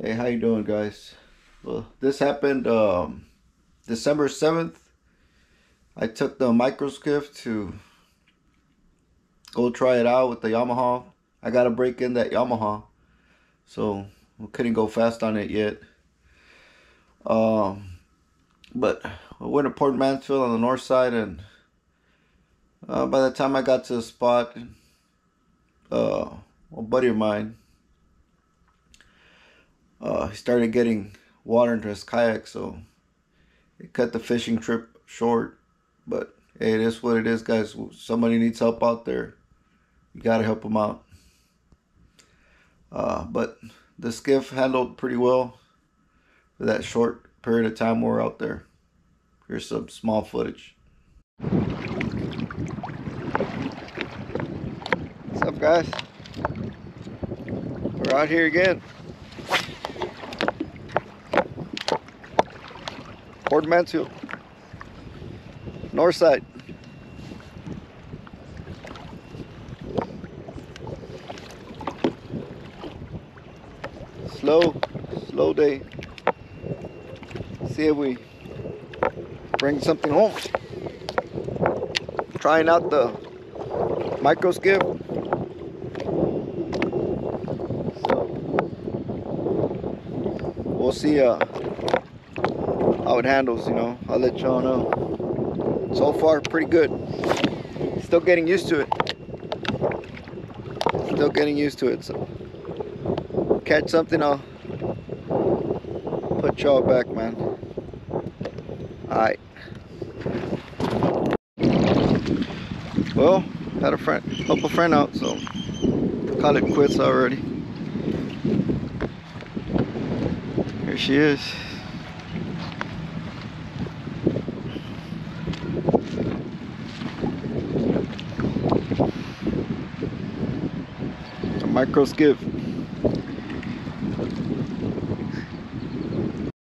Hey, how you doing, guys? Well, this happened um, December 7th. I took the micro skiff to go try it out with the Yamaha. I got to break in that Yamaha. So, we couldn't go fast on it yet. Um, but I went to Port Mansfield on the north side and uh, by the time I got to the spot, uh, a buddy of mine he started getting water into his kayak, so it cut the fishing trip short. But hey, it is what it is, guys. Somebody needs help out there. You gotta help them out. Uh, but the skiff handled pretty well for that short period of time we we're out there. Here's some small footage. What's up, guys? We're out here again. Port Mansfield. North side. Slow, slow day. See if we bring something home. Trying out the micro skiff. So we'll see uh how it handles, you know. I'll let y'all know. So far, pretty good. Still getting used to it. Still getting used to it, so. Catch something, I'll put y'all back, man. Alright. Well, had a friend, help a friend out, so call it quits already. Here she is. micro skiff.